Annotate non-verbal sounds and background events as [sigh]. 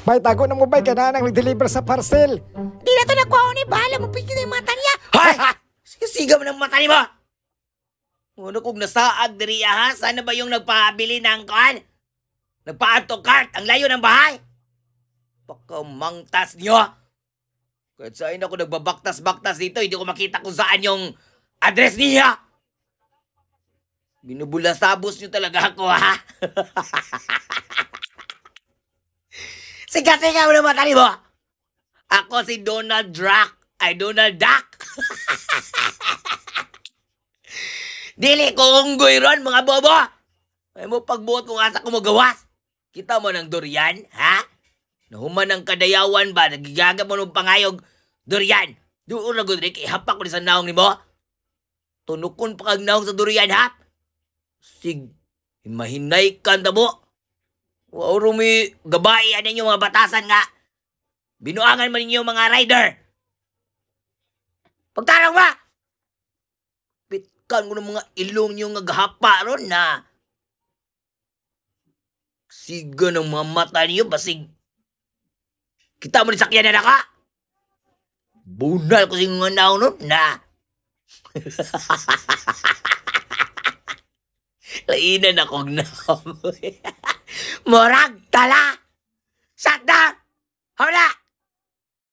Bay, tago na mo bay, ganahan ang nag-deliver sa parcel. Di na to nakuha ni bahala mo pigil yung mata niya. Hoy! Sigaw ng mata ni mo! Ano kung nasaag diri ha? Sana ba yung nagpabili ng kan? Nagpa-auto cart ang layo ng bahay? Pakamangtas niyo! Kahit saan ako nagbabaktas-baktas dito, hindi ko makita kung saan yung address niya! Binubulasabos niyo talaga ako, ha? [laughs] Sikat-sikat mo na mata ni mo! Ako si Donald Duck. Ay, Donald Duck. [laughs] Dili ko unggoy ron, mga bobo. Ay mo pagbuot kung asa ko magawas. Kita mo ng durian, ha? Nahuman ng kadayawan ba? Nagigaga mo ng pangayog. Durian, doon na gudrik, ihapak ko ni sa naong ni mo. Tunukon pa kag naong sa durian, ha? Sig, mahinay ka na mo. Wow, rumi, gabay, ano yung mga batasan nga. Binuangan man ninyo mga rider. Pagtarang ba? Pitkan ko ng mga ilong nyo nga gahapa ron na. Siga ng mga mata niyo, basig. Kita mo ni sakyan na naka. Bunal ko sa mga nun na. [laughs] Lainan akong naon. [laughs] Morag tala! Sa